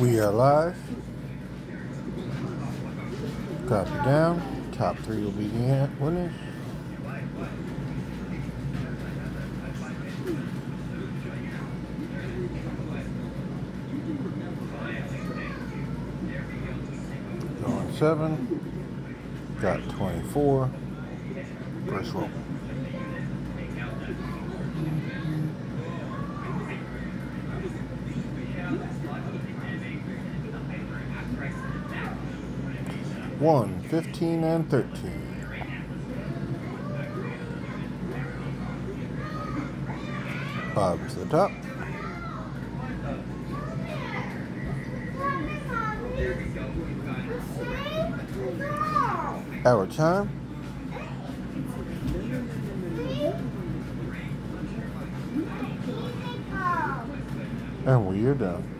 We are live. Copy down. Top three will be the winners. Going seven. Got 24. First roll. One, fifteen, and 13. Bob to the top. Our time. And we are done.